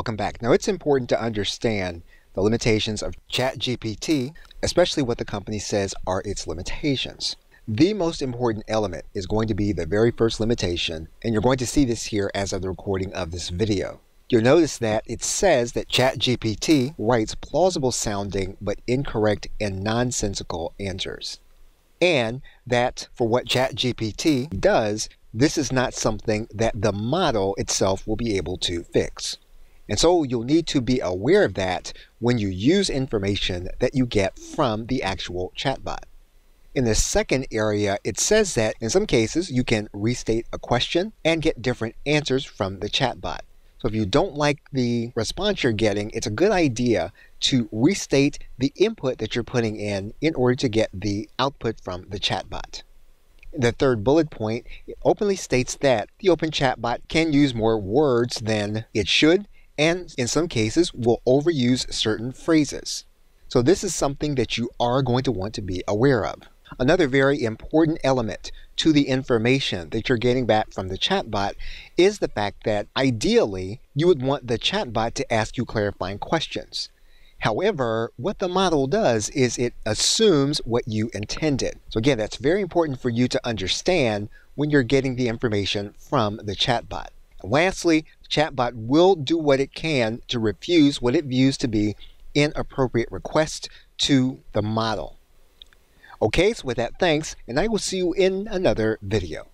Welcome back. Now it's important to understand the limitations of ChatGPT, especially what the company says are its limitations. The most important element is going to be the very first limitation, and you're going to see this here as of the recording of this video. You'll notice that it says that ChatGPT writes plausible sounding but incorrect and nonsensical answers. And that for what ChatGPT does, this is not something that the model itself will be able to fix. And so you'll need to be aware of that when you use information that you get from the actual chatbot. In the second area, it says that in some cases you can restate a question and get different answers from the chatbot. So if you don't like the response you're getting, it's a good idea to restate the input that you're putting in in order to get the output from the chatbot. The third bullet point openly states that the Open Chatbot can use more words than it should and in some cases will overuse certain phrases. So this is something that you are going to want to be aware of. Another very important element to the information that you're getting back from the chatbot is the fact that ideally you would want the chatbot to ask you clarifying questions. However, what the model does is it assumes what you intended. So again, that's very important for you to understand when you're getting the information from the chatbot. Lastly, chatbot will do what it can to refuse what it views to be inappropriate requests to the model. Okay, so with that, thanks, and I will see you in another video.